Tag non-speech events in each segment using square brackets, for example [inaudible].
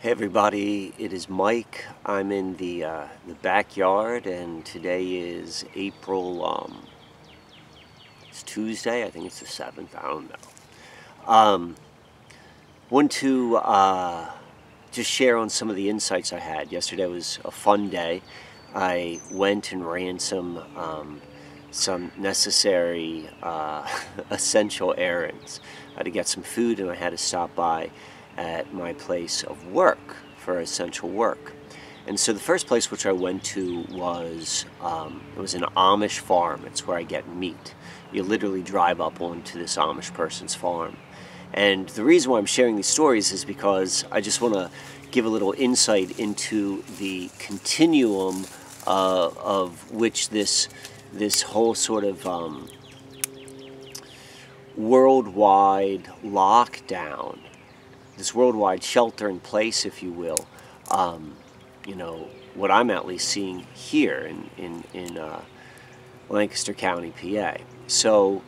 Hey everybody, it is Mike. I'm in the uh, the backyard, and today is April. Um, it's Tuesday. I think it's the seventh. I don't know. Um, want to uh, just share on some of the insights I had. Yesterday was a fun day. I went and ran some um, some necessary uh, [laughs] essential errands. I had to get some food, and I had to stop by at my place of work for essential work. And so the first place which I went to was um, it was an Amish farm. It's where I get meat. You literally drive up onto this Amish person's farm. And the reason why I'm sharing these stories is because I just want to give a little insight into the continuum uh, of which this this whole sort of um, worldwide lockdown this worldwide shelter in place, if you will, um, you know, what I'm at least seeing here in, in, in uh, Lancaster County, PA. So,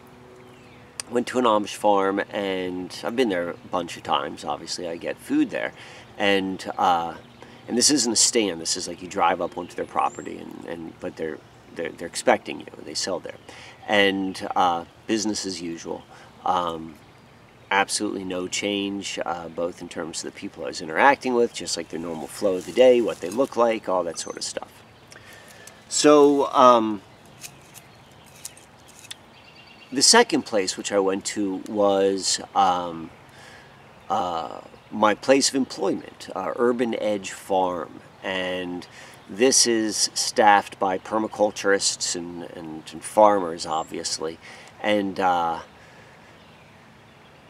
went to an Amish farm, and I've been there a bunch of times. Obviously, I get food there, and uh, and this isn't a stand. This is like you drive up onto their property, and, and but they're, they're they're expecting you. They sell there, and uh, business as usual. Um, absolutely no change, uh, both in terms of the people I was interacting with, just like their normal flow of the day, what they look like, all that sort of stuff. So, um, the second place which I went to was um, uh, my place of employment, uh, Urban Edge Farm. And this is staffed by permaculturists and, and, and farmers, obviously. And uh,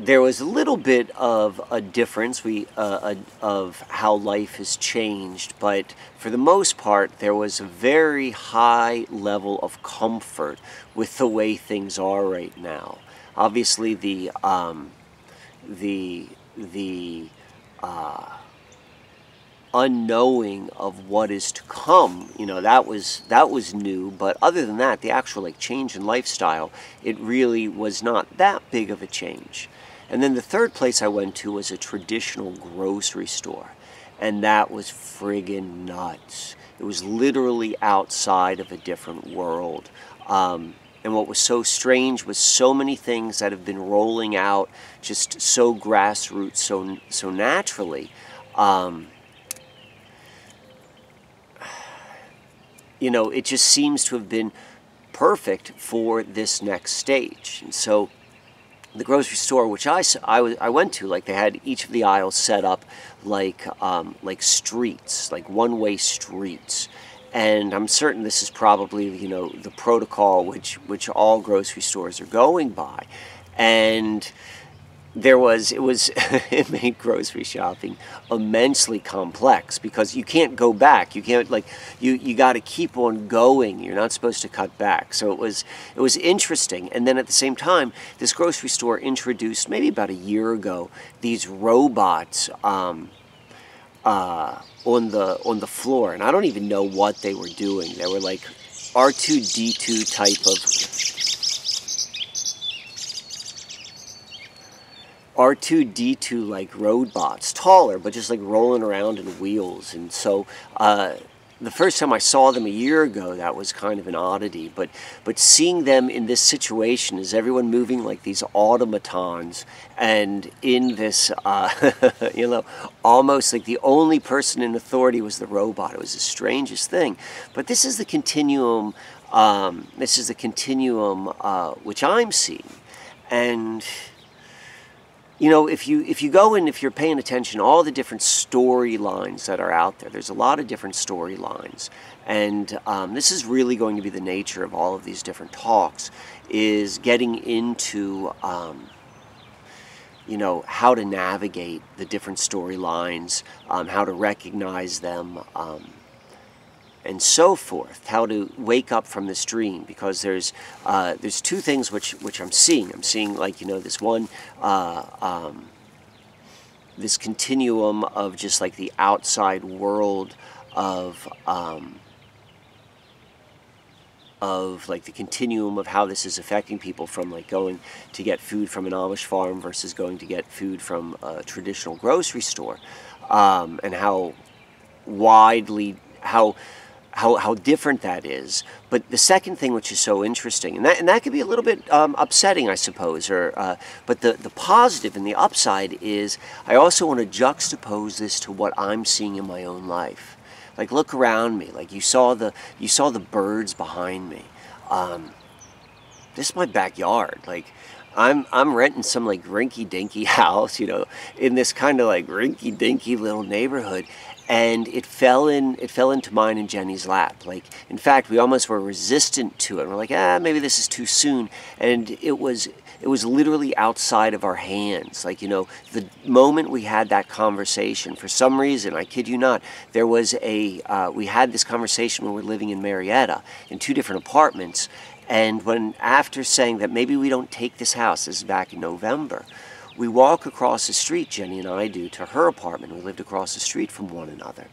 there was a little bit of a difference we uh, of how life has changed, but for the most part, there was a very high level of comfort with the way things are right now. Obviously, the um, the the uh, unknowing of what is to come, you know, that was that was new. But other than that, the actual like change in lifestyle, it really was not that big of a change. And then the third place I went to was a traditional grocery store. And that was friggin' nuts. It was literally outside of a different world. Um, and what was so strange was so many things that have been rolling out just so grassroots, so, so naturally. Um, you know, it just seems to have been perfect for this next stage. And so the grocery store, which I, I, I went to, like they had each of the aisles set up like um, like streets, like one-way streets, and I'm certain this is probably you know the protocol which which all grocery stores are going by, and there was it was [laughs] it made grocery shopping immensely complex because you can't go back. You can't like you you got to keep on going. You're not supposed to cut back. So it was it was interesting. And then at the same time this grocery store introduced maybe about a year ago these robots um, uh, on the on the floor. And I don't even know what they were doing. They were like R2D2 type of R2D2 like road bots, taller, but just like rolling around in wheels. And so uh, the first time I saw them a year ago, that was kind of an oddity. But but seeing them in this situation, is everyone moving like these automatons, and in this, uh, [laughs] you know, almost like the only person in authority was the robot. It was the strangest thing. But this is the continuum. Um, this is the continuum uh, which I'm seeing, and you know, if you if you go and if you're paying attention, all the different storylines that are out there, there's a lot of different storylines, and um, this is really going to be the nature of all of these different talks, is getting into, um, you know, how to navigate the different storylines, um, how to recognize them. Um, and so forth, how to wake up from this dream, because there's uh, there's two things which which I'm seeing. I'm seeing like you know this one. Uh, um, this continuum of just like the outside world of um, of like the continuum of how this is affecting people from like going to get food from an Amish farm versus going to get food from a traditional grocery store, um, and how widely how how, how different that is. But the second thing, which is so interesting, and that, and that could be a little bit um, upsetting, I suppose, or, uh, but the, the positive and the upside is I also want to juxtapose this to what I'm seeing in my own life. Like look around me, like you saw the, you saw the birds behind me. Um, this is my backyard. Like I'm I'm renting some like rinky dinky [laughs] house, you know, in this kind of like rinky dinky little neighborhood, and it fell in it fell into mine and Jenny's lap. Like in fact, we almost were resistant to it. We're like, ah, maybe this is too soon, and it was it was literally outside of our hands. Like you know, the moment we had that conversation, for some reason, I kid you not, there was a uh, we had this conversation when we were living in Marietta in two different apartments, and when after saying that maybe we don't take this house, this is back in November we walk across the street, Jenny and I do, to her apartment. We lived across the street from one another.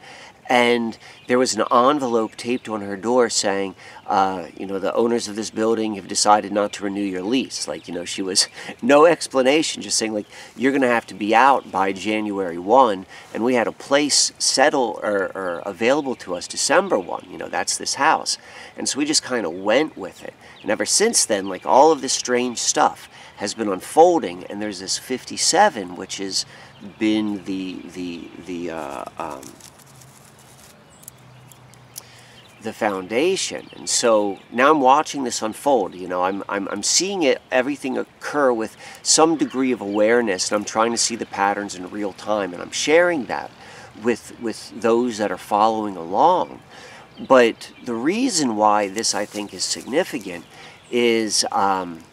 And there was an envelope taped on her door saying, uh, you know, the owners of this building have decided not to renew your lease. Like, you know, she was [laughs] no explanation, just saying, like, you're going to have to be out by January 1. And we had a place settle or, or available to us December 1. You know, that's this house. And so we just kind of went with it. And ever since then, like, all of this strange stuff has been unfolding, and there's this 57, which has been the the the uh, um, the foundation. And so now I'm watching this unfold. You know, I'm I'm I'm seeing it everything occur with some degree of awareness, and I'm trying to see the patterns in real time, and I'm sharing that with with those that are following along. But the reason why this I think is significant is. Um,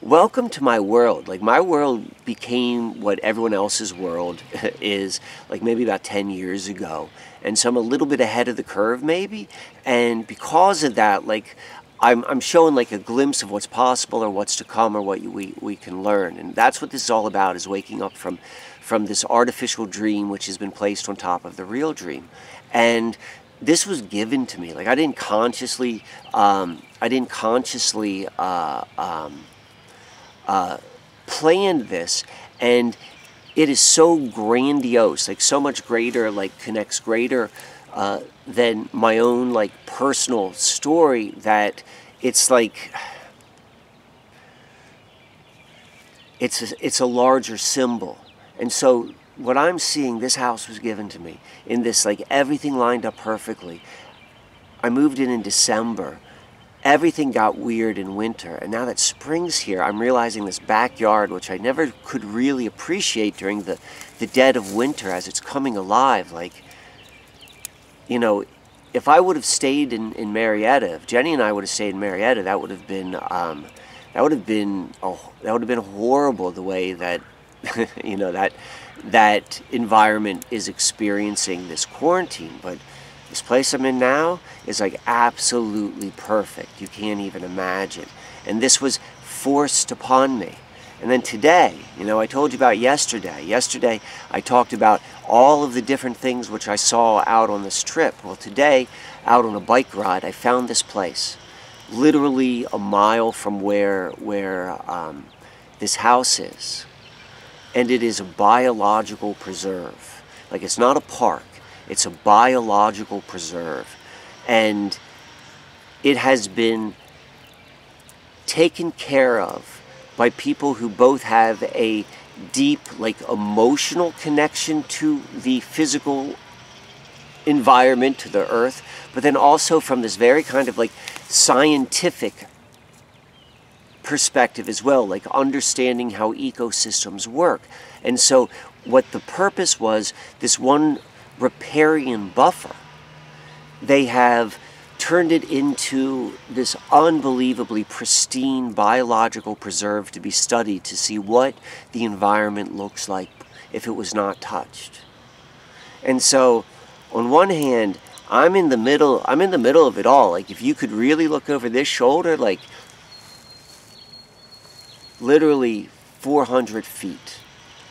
welcome to my world. Like my world became what everyone else's world [laughs] is like maybe about 10 years ago. And so I'm a little bit ahead of the curve maybe. And because of that, like I'm, I'm showing like a glimpse of what's possible or what's to come or what we, we can learn. And that's what this is all about is waking up from, from this artificial dream which has been placed on top of the real dream. And this was given to me. Like I didn't consciously, um, I didn't consciously, uh, um, uh, planned this and it is so grandiose like so much greater like connects greater uh, than my own like personal story that it's like it's a, it's a larger symbol. And so what i'm seeing this house was given to me in this like everything lined up perfectly. I moved in in december everything got weird in winter. And now that spring's here, I'm realizing this backyard, which I never could really appreciate during the, the dead of winter as it's coming alive. Like, you know, if I would have stayed in, in Marietta, if Jenny and I would have stayed in Marietta, that would have been, um, that would have been, oh, that would have been horrible the way that, [laughs] you know, that, that environment is experiencing this quarantine. But this place I'm in now is like absolutely perfect. You can't even imagine. And this was forced upon me. And then today, you know, I told you about yesterday. Yesterday, I talked about all of the different things which I saw out on this trip. Well, today, out on a bike ride, I found this place, literally a mile from where where um, this house is, and it is a biological preserve. Like it's not a park. It's a biological preserve. And it has been taken care of by people who both have a deep, like, emotional connection to the physical environment, to the earth, but then also from this very kind of like scientific perspective as well, like understanding how ecosystems work. And so, what the purpose was, this one riparian buffer. They have turned it into this unbelievably pristine biological preserve to be studied to see what the environment looks like if it was not touched. And so, on one hand, I'm in the middle, I'm in the middle of it all. Like if you could really look over this shoulder, like literally 400 feet,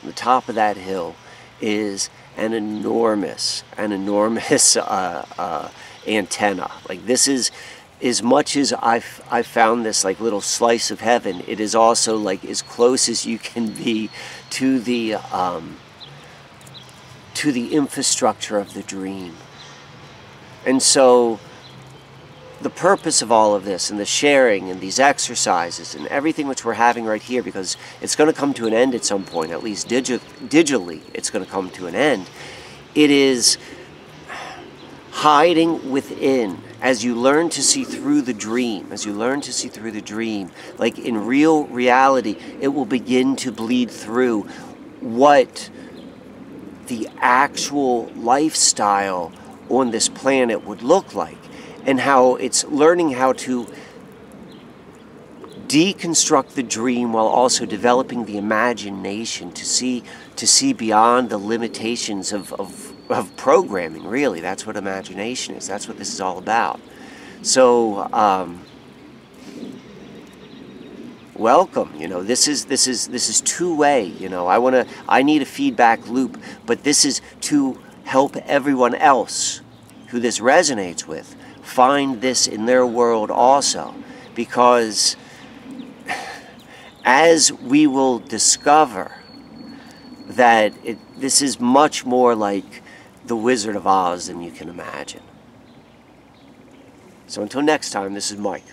on the top of that hill is an enormous, an enormous [laughs] uh, uh, antenna. Like this is as much as I've, i found this like little slice of heaven, it is also like as close as you can be to the um, to the infrastructure of the dream. And so the purpose of all of this and the sharing and these exercises and everything which we're having right here because it's going to come to an end at some point at least digi digitally it's going to come to an end. It is hiding within. As you learn to see through the dream as you learn to see through the dream like in real reality it will begin to bleed through what the actual lifestyle on this planet would look like and how it's learning how to deconstruct the dream while also developing the imagination to see to see beyond the limitations of, of, of programming really. That's what imagination is. That's what this is all about. So um, welcome you know. This is this is this is two-way you know. I want to i need a feedback loop but this is to help everyone else who this resonates with find this in their world also. Because as we will discover that it, this is much more like the Wizard of Oz than you can imagine. So until next time, this is Mike.